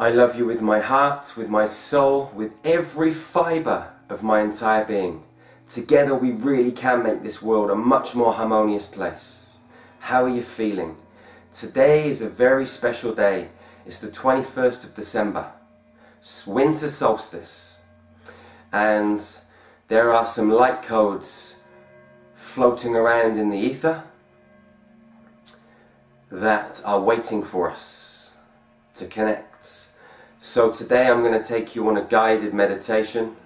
I love you with my heart, with my soul, with every fibre of my entire being. Together we really can make this world a much more harmonious place. How are you feeling? Today is a very special day. It's the 21st of December, winter solstice. And there are some light codes floating around in the ether that are waiting for us to connect. So today I'm going to take you on a guided meditation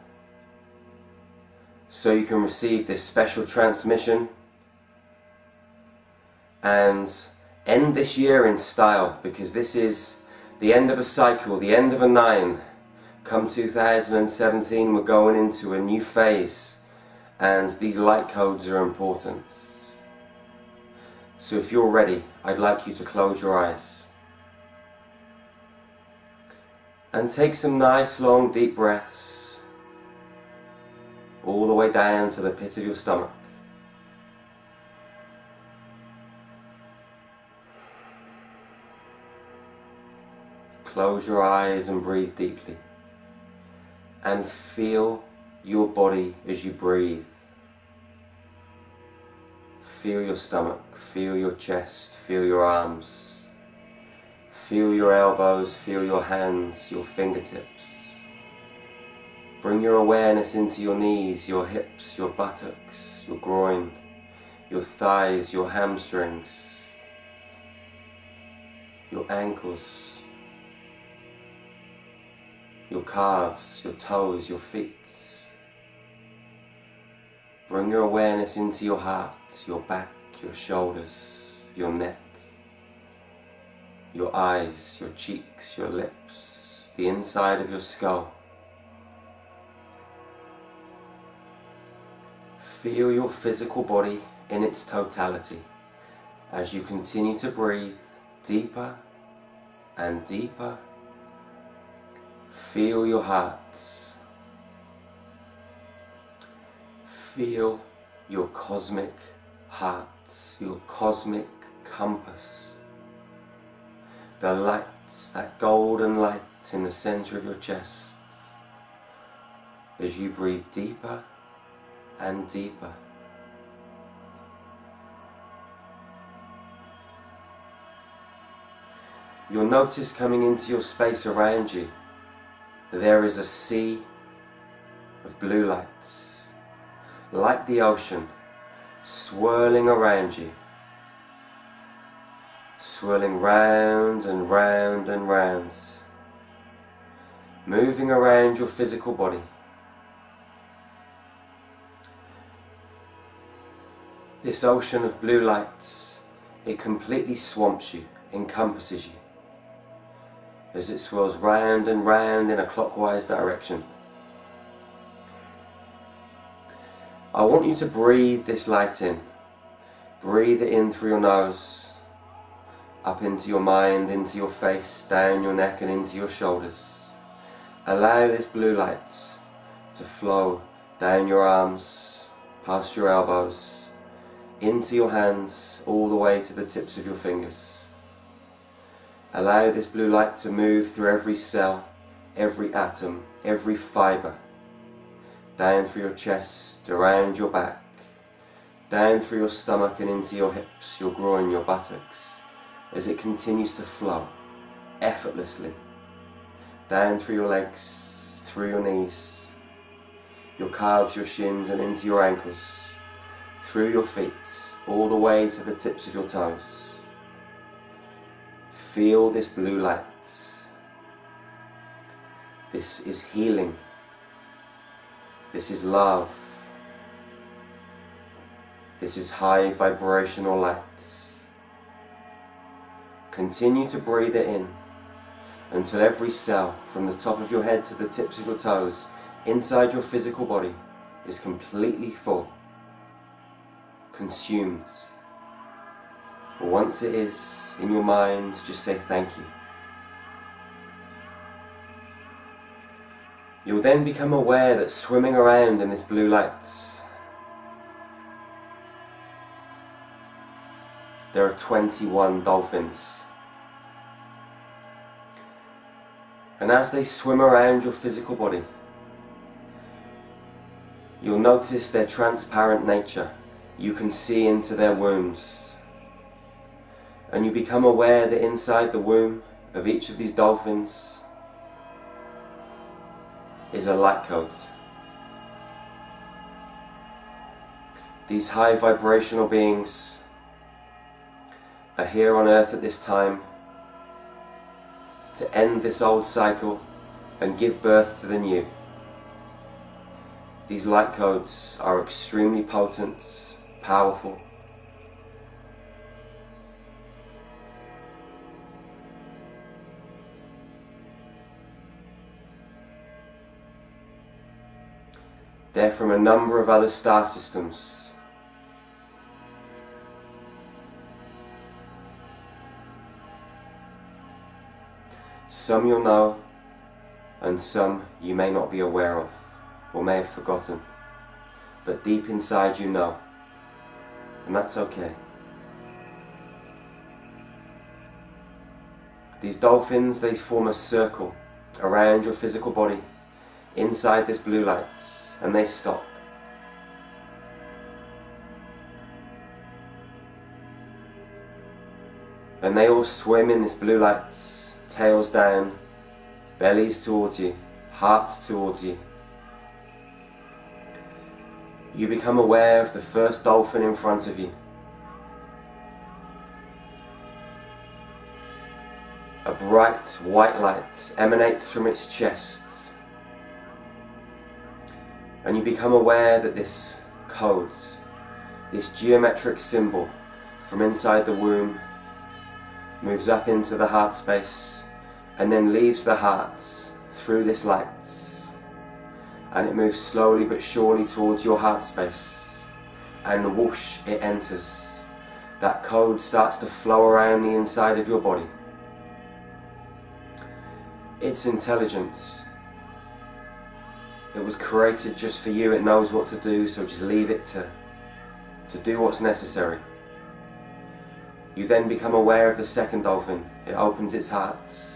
so you can receive this special transmission and end this year in style because this is the end of a cycle, the end of a nine. Come 2017 we're going into a new phase and these light codes are important. So if you're ready, I'd like you to close your eyes. And take some nice long deep breaths all the way down to the pit of your stomach. Close your eyes and breathe deeply. And feel your body as you breathe. Feel your stomach, feel your chest, feel your arms. Feel your elbows, feel your hands, your fingertips. Bring your awareness into your knees, your hips, your buttocks, your groin, your thighs, your hamstrings, your ankles, your calves, your toes, your feet. Bring your awareness into your heart, your back, your shoulders, your neck, your eyes, your cheeks, your lips, the inside of your skull. Feel your physical body in its totality as you continue to breathe deeper and deeper Feel your heart. Feel your cosmic heart, your cosmic compass. The light, that golden light in the center of your chest as you breathe deeper and deeper. You'll notice coming into your space around you there is a sea of blue lights, like the ocean, swirling around you, swirling round and round and round, moving around your physical body. This ocean of blue lights, it completely swamps you, encompasses you as it swirls round and round in a clockwise direction. I want you to breathe this light in. Breathe it in through your nose, up into your mind, into your face, down your neck and into your shoulders. Allow this blue light to flow down your arms, past your elbows, into your hands, all the way to the tips of your fingers. Allow this blue light to move through every cell, every atom, every fibre, down through your chest, around your back, down through your stomach and into your hips, your groin, your buttocks, as it continues to flow effortlessly, down through your legs, through your knees, your calves, your shins and into your ankles, through your feet, all the way to the tips of your toes. Feel this blue light. This is healing. This is love. This is high vibrational light. Continue to breathe it in until every cell from the top of your head to the tips of your toes inside your physical body is completely full, consumed. Once it is, in your mind, just say thank you. You'll then become aware that swimming around in this blue light, there are 21 dolphins. And as they swim around your physical body, you'll notice their transparent nature. You can see into their wombs. And you become aware that inside the womb of each of these dolphins is a light code. These high vibrational beings are here on earth at this time to end this old cycle and give birth to the new. These light codes are extremely potent, powerful. They're from a number of other star systems Some you'll know, and some you may not be aware of, or may have forgotten. But deep inside you know, and that's okay. These dolphins, they form a circle around your physical body, inside this blue light, and they stop. And they all swim in this blue light tails down, bellies towards you, hearts towards you. You become aware of the first dolphin in front of you. A bright white light emanates from its chest. And you become aware that this code, this geometric symbol from inside the womb, moves up into the heart space and then leaves the heart through this light. And it moves slowly but surely towards your heart space. And whoosh it enters. That code starts to flow around the inside of your body. It's intelligent. It was created just for you. It knows what to do so just leave it to to do what's necessary. You then become aware of the second dolphin. It opens its heart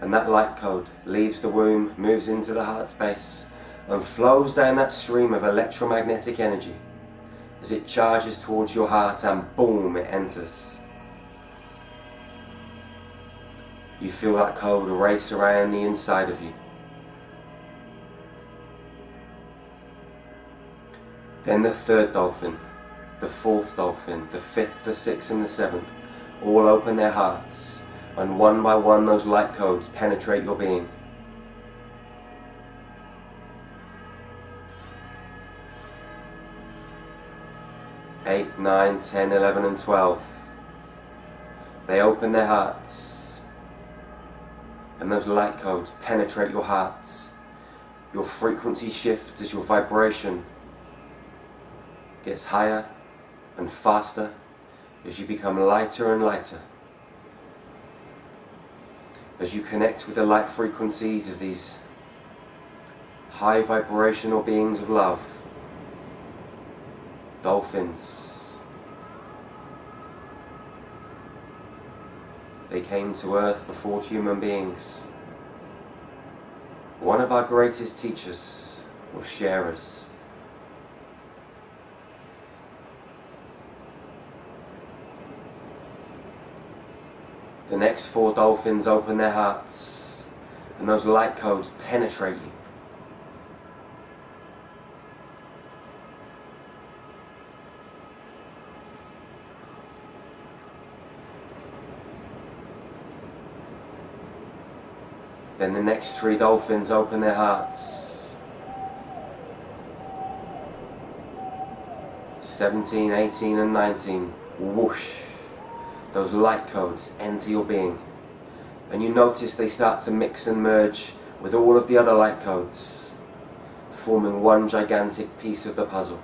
and that light code leaves the womb, moves into the heart space, and flows down that stream of electromagnetic energy as it charges towards your heart and boom, it enters. You feel that code race around the inside of you. Then the third dolphin, the fourth dolphin, the fifth, the sixth, and the seventh all open their hearts and one by one those light codes penetrate your being. Eight, nine, ten, eleven, and twelve. They open their hearts, and those light codes penetrate your hearts. Your frequency shifts as your vibration gets higher and faster as you become lighter and lighter as you connect with the light frequencies of these high vibrational beings of love, dolphins. They came to earth before human beings. One of our greatest teachers or sharers The next four dolphins open their hearts, and those light codes penetrate you. Then the next three dolphins open their hearts. 17, 18 and 19. Whoosh those light codes enter your being. And you notice they start to mix and merge with all of the other light codes, forming one gigantic piece of the puzzle.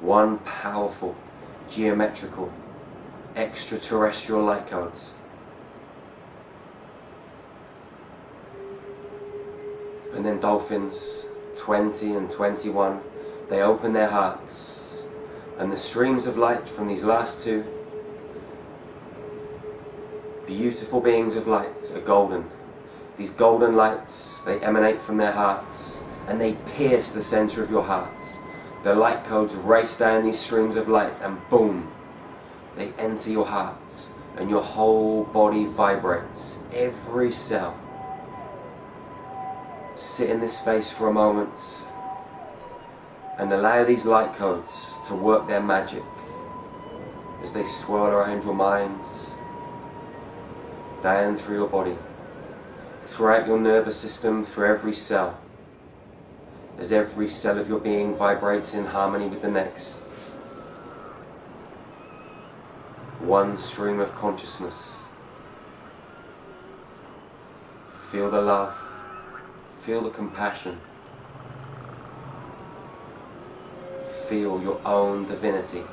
One powerful, geometrical, extraterrestrial light codes. And then dolphins, 20 and 21, they open their hearts, and the streams of light from these last two Beautiful beings of light are golden. These golden lights, they emanate from their hearts and they pierce the center of your heart. The light codes race down these streams of light and boom, they enter your heart and your whole body vibrates, every cell. Sit in this space for a moment and allow these light codes to work their magic as they swirl around your mind, down through your body, throughout your nervous system, through every cell, as every cell of your being vibrates in harmony with the next. One stream of consciousness. Feel the love, feel the compassion. Feel your own divinity.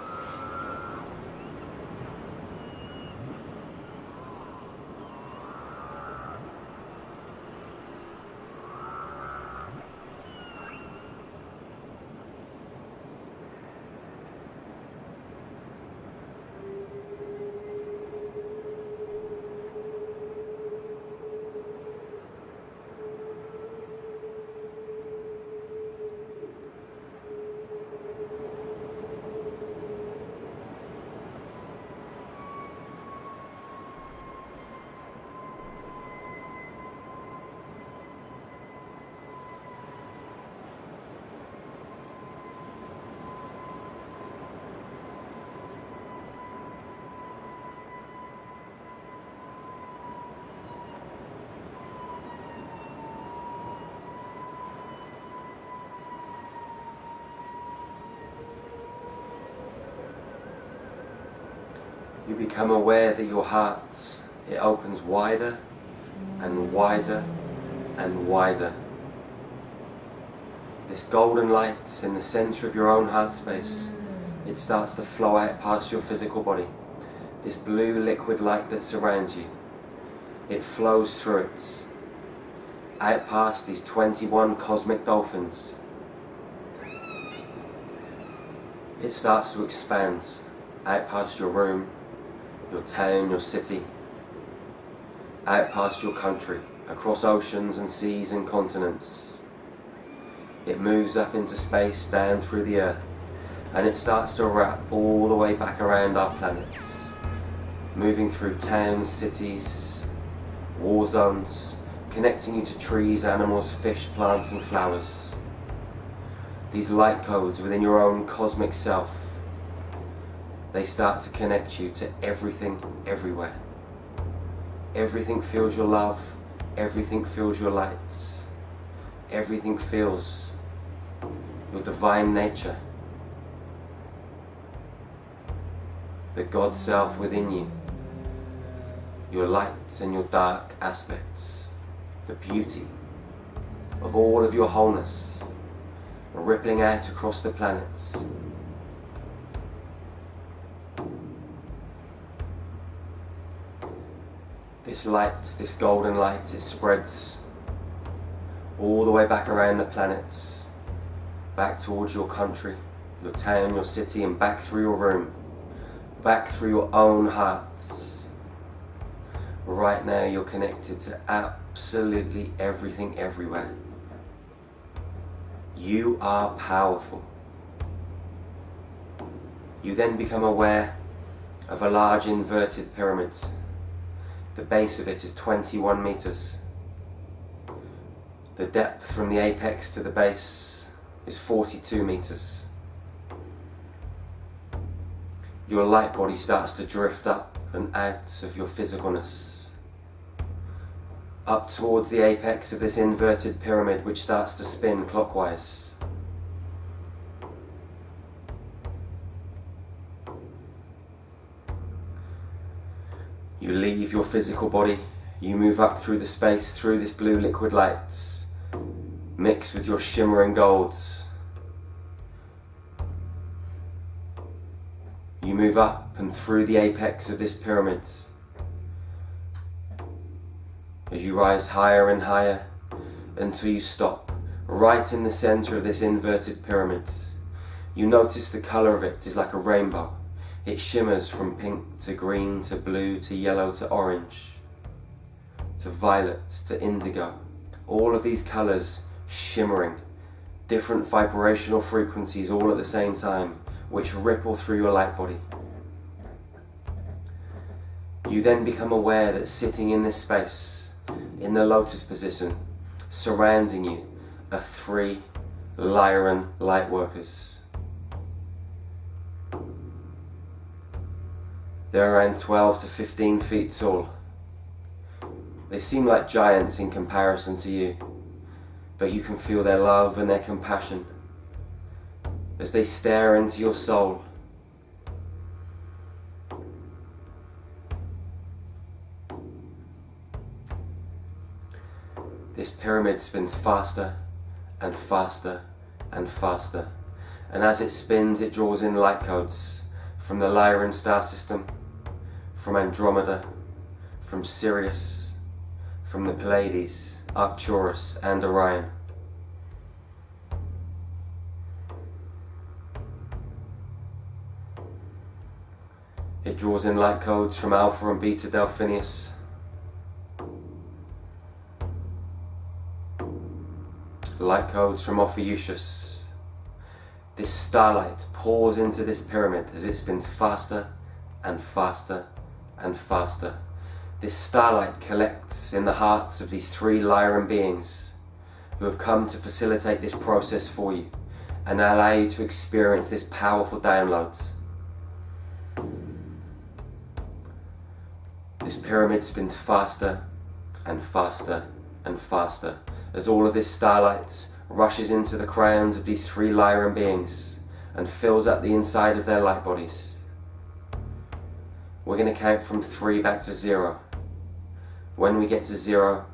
You become aware that your heart it opens wider and wider and wider. This golden light in the center of your own heart space, mm. it starts to flow out past your physical body. This blue liquid light that surrounds you, it flows through it, out past these 21 cosmic dolphins. It starts to expand out past your room, your town, your city, out past your country, across oceans and seas and continents. It moves up into space, down through the earth, and it starts to wrap all the way back around our planet, moving through towns, cities, war zones, connecting you to trees, animals, fish, plants and flowers. These light codes within your own cosmic self they start to connect you to everything, everywhere. Everything feels your love, everything feels your light, everything feels your divine nature, the God self within you, your light and your dark aspects, the beauty of all of your wholeness, rippling out across the planet. This light, this golden light, it spreads all the way back around the planet, back towards your country, your town, your city, and back through your room, back through your own hearts. Right now, you're connected to absolutely everything everywhere. You are powerful. You then become aware of a large inverted pyramid the base of it is 21 meters. The depth from the apex to the base is 42 meters. Your light body starts to drift up and out of your physicalness. Up towards the apex of this inverted pyramid which starts to spin clockwise. You leave your physical body, you move up through the space, through this blue liquid light, mix with your shimmering golds. You move up and through the apex of this pyramid. As you rise higher and higher until you stop right in the center of this inverted pyramid. You notice the color of it is like a rainbow. It shimmers from pink to green to blue to yellow to orange to violet to indigo. All of these colours shimmering, different vibrational frequencies all at the same time, which ripple through your light body. You then become aware that sitting in this space, in the lotus position, surrounding you are three Lyran light workers. They're around 12 to 15 feet tall. They seem like giants in comparison to you, but you can feel their love and their compassion as they stare into your soul. This pyramid spins faster and faster and faster, and as it spins, it draws in light codes from the Lyran star system, from Andromeda, from Sirius from the Pleiades, Arcturus and Orion. It draws in light codes from Alpha and Beta Delphinius. Light codes from Ophiuchus. This starlight pours into this pyramid as it spins faster and faster and faster. This starlight collects in the hearts of these three Lyran beings who have come to facilitate this process for you and allow you to experience this powerful download. This pyramid spins faster and faster and faster as all of this starlight rushes into the crowns of these three Lyran beings and fills up the inside of their light bodies. We're going to count from three back to zero. When we get to zero,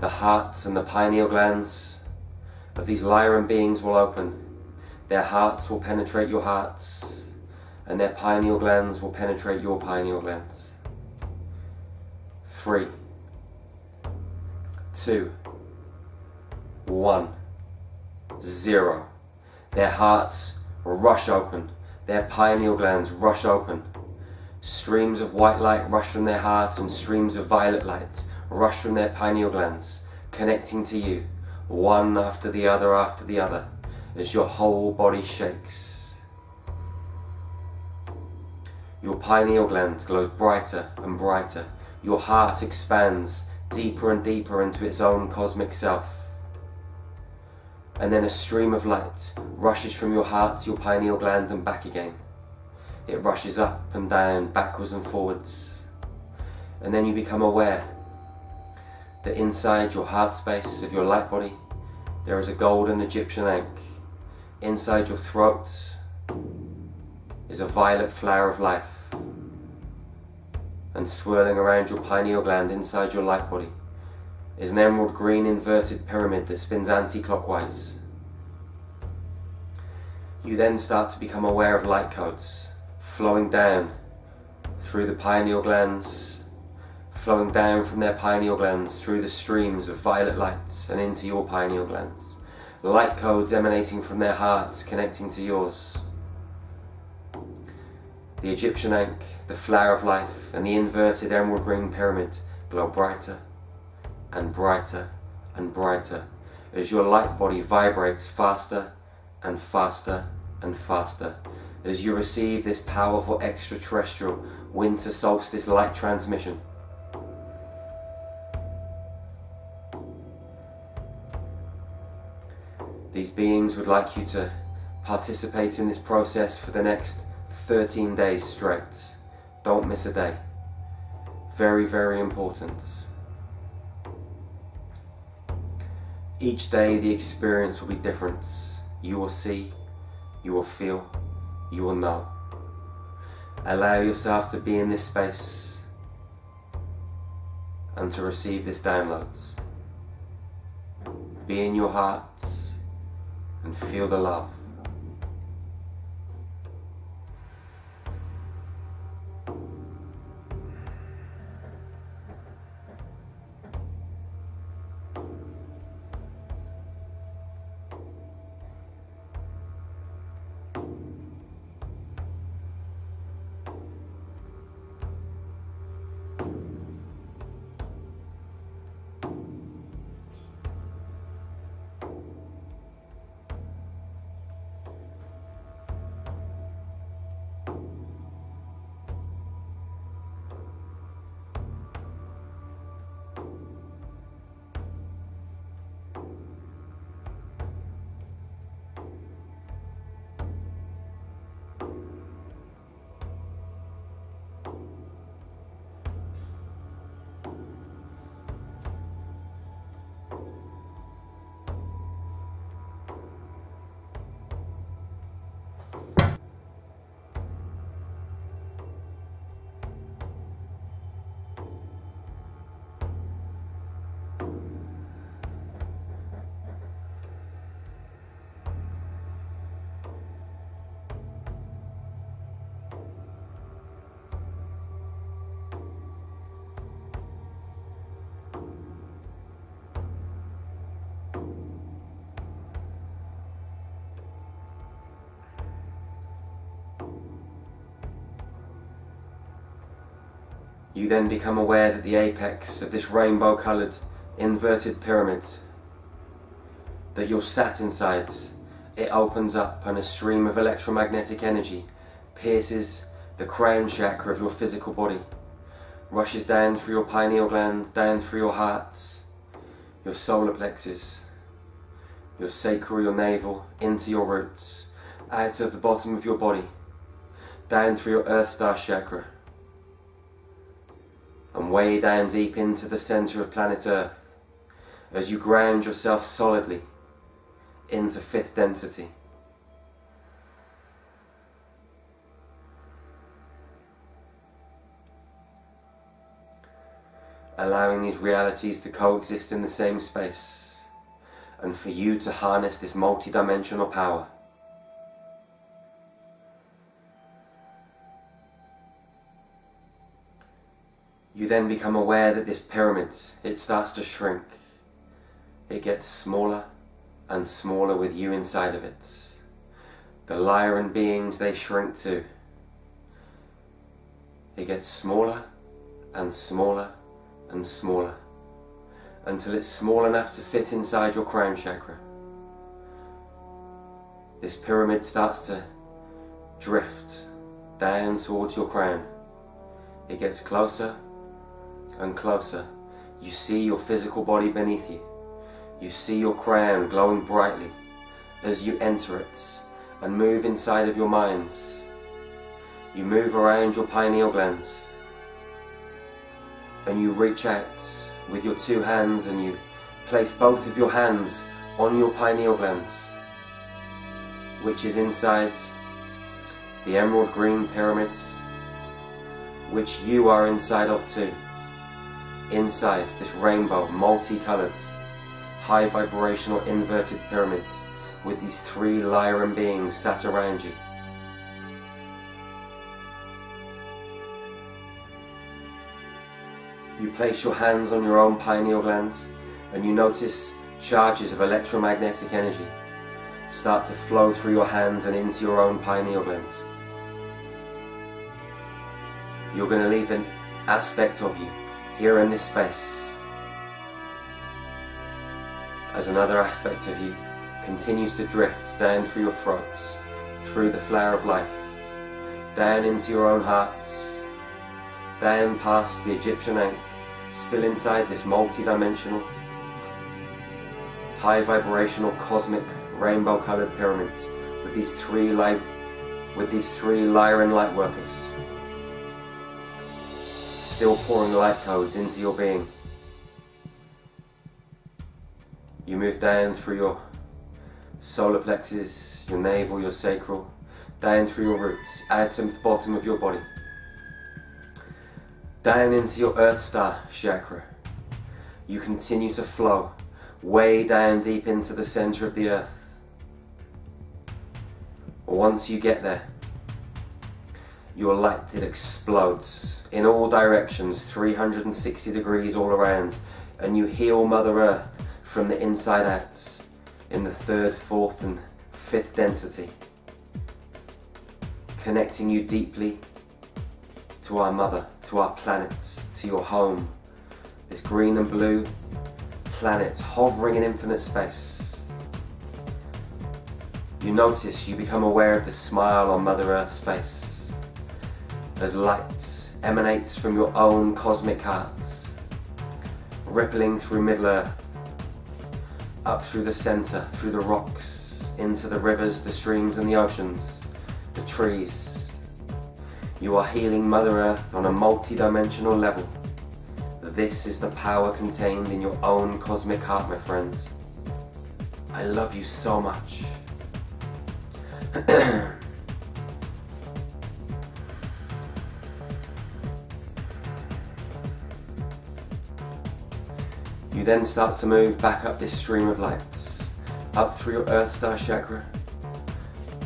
the hearts and the pineal glands of these Lyran beings will open. Their hearts will penetrate your hearts, and their pineal glands will penetrate your pineal glands. Three, two, one, zero. Their hearts rush open, their pineal glands rush open Streams of white light rush from their hearts and streams of violet light rush from their pineal glands, connecting to you, one after the other after the other, as your whole body shakes. Your pineal gland glows brighter and brighter. Your heart expands deeper and deeper into its own cosmic self. And then a stream of light rushes from your heart to your pineal gland and back again it rushes up and down, backwards and forwards. And then you become aware that inside your heart space of your light body, there is a golden Egyptian ankh. Inside your throat is a violet flower of life. And swirling around your pineal gland inside your light body is an emerald green inverted pyramid that spins anti-clockwise. You then start to become aware of light codes flowing down through the pineal glands, flowing down from their pineal glands through the streams of violet light and into your pineal glands. Light codes emanating from their hearts connecting to yours. The Egyptian ankh, the flower of life, and the inverted emerald green pyramid glow brighter and brighter and brighter as your light body vibrates faster and faster and faster as you receive this powerful extraterrestrial winter solstice light transmission. These beings would like you to participate in this process for the next 13 days straight. Don't miss a day. Very, very important. Each day the experience will be different. You will see, you will feel, you will know. Allow yourself to be in this space and to receive this download. Be in your heart and feel the love. You then become aware that the apex of this rainbow coloured inverted pyramid that you're sat inside, it opens up and a stream of electromagnetic energy pierces the crown chakra of your physical body, rushes down through your pineal glands, down through your heart, your solar plexus, your sacral, your navel, into your roots, out of the bottom of your body, down through your earth star chakra, and way down deep into the center of planet Earth as you ground yourself solidly into fifth density. Allowing these realities to coexist in the same space and for you to harness this multi-dimensional power. You then become aware that this pyramid, it starts to shrink. It gets smaller and smaller with you inside of it. The Lyran beings, they shrink too. It gets smaller and smaller and smaller until it's small enough to fit inside your crown chakra. This pyramid starts to drift down towards your crown. It gets closer and closer. You see your physical body beneath you. You see your crown glowing brightly as you enter it and move inside of your minds. You move around your pineal glands and you reach out with your two hands and you place both of your hands on your pineal glands which is inside the emerald green pyramids which you are inside of too inside this rainbow multicolored high vibrational inverted pyramid with these three Lyran beings sat around you You place your hands on your own pineal glands and you notice charges of electromagnetic energy start to flow through your hands and into your own pineal glands. You're going to leave an aspect of you here in this space as another aspect of you continues to drift down through your throats, through the flower of life, down into your own hearts, down past the Egyptian Ankh, still inside this multi-dimensional, high vibrational cosmic rainbow colored pyramids with these three light with these three Lyran light workers still pouring light codes into your being. You move down through your solar plexus, your navel, your sacral, down through your roots, out to the bottom of your body down into your Earth Star chakra. You continue to flow way down deep into the center of the earth. Once you get there, your light, it explodes in all directions, 360 degrees all around, and you heal Mother Earth from the inside out in the third, fourth, and fifth density, connecting you deeply to our mother, to our planets, to your home. This green and blue planet hovering in infinite space. You notice, you become aware of the smile on Mother Earth's face as light emanates from your own cosmic heart, rippling through Middle Earth, up through the centre, through the rocks, into the rivers, the streams and the oceans, the trees, you are healing Mother Earth on a multi-dimensional level. This is the power contained in your own cosmic heart, my friends. I love you so much. you then start to move back up this stream of lights, up through your Earth Star chakra,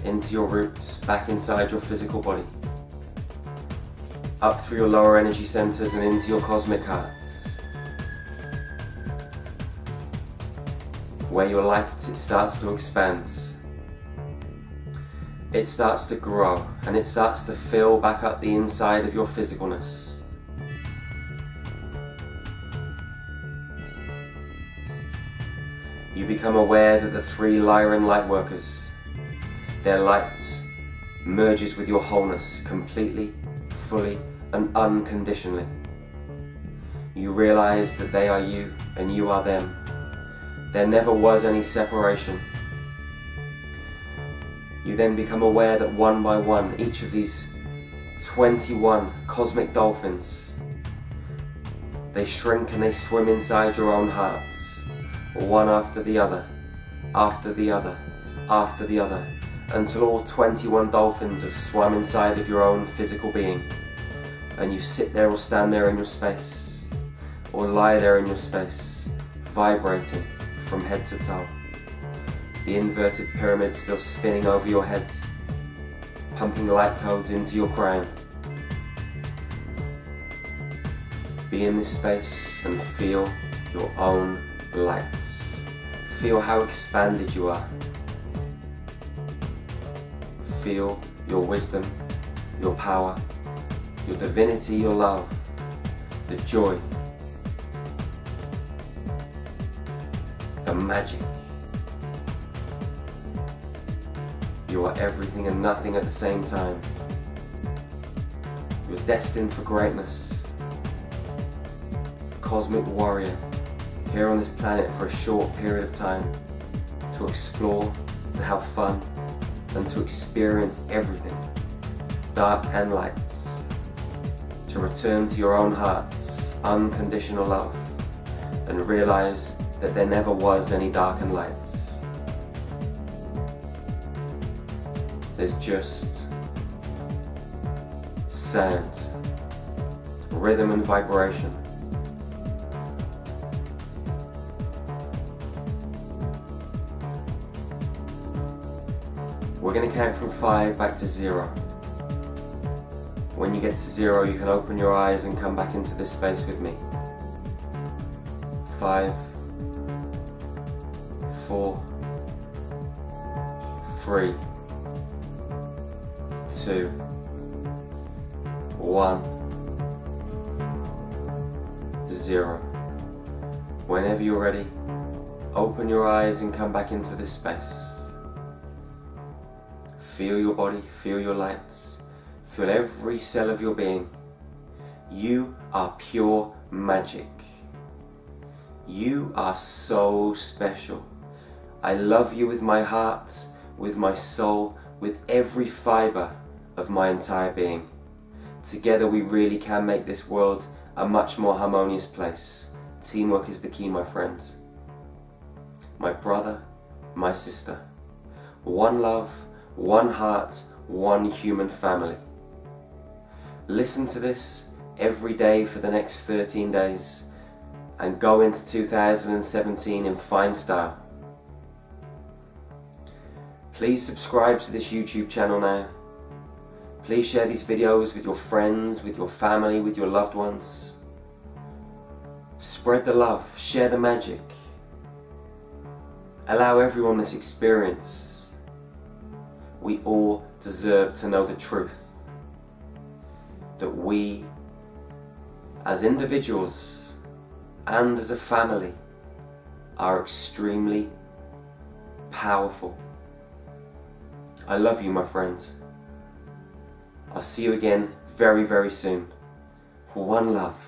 into your roots, back inside your physical body up through your lower energy centers and into your cosmic heart. Where your light it starts to expand. It starts to grow and it starts to fill back up the inside of your physicalness. You become aware that the three Lyran Lightworkers, their light merges with your wholeness completely, fully and unconditionally. You realize that they are you and you are them. There never was any separation. You then become aware that one by one, each of these 21 cosmic dolphins, they shrink and they swim inside your own hearts, one after the other, after the other, after the other, until all 21 dolphins have swum inside of your own physical being, and you sit there or stand there in your space, or lie there in your space, vibrating from head to toe. The inverted pyramid still spinning over your heads, pumping light codes into your crown. Be in this space and feel your own lights. Feel how expanded you are. Feel your wisdom, your power, your divinity, your love, the joy, the magic. You are everything and nothing at the same time. You're destined for greatness. Cosmic warrior, here on this planet for a short period of time, to explore, to have fun, and to experience everything, dark and light, to return to your own heart's unconditional love, and realize that there never was any dark and light. There's just sound, rhythm and vibration. We're going to count from five back to zero. When you get to zero, you can open your eyes and come back into this space with me. Five, four, three, two, one, zero. Whenever you're ready, open your eyes and come back into this space. Feel your body, feel your lights, feel every cell of your being. You are pure magic. You are so special. I love you with my heart, with my soul, with every fibre of my entire being. Together we really can make this world a much more harmonious place. Teamwork is the key, my friends. My brother, my sister. One love, one heart, one human family. Listen to this every day for the next 13 days and go into 2017 in fine style. Please subscribe to this YouTube channel now Please share these videos with your friends, with your family, with your loved ones. Spread the love, share the magic. Allow everyone this experience. We all deserve to know the truth. That we, as individuals and as a family, are extremely powerful. I love you, my friends. I'll see you again very, very soon. One love.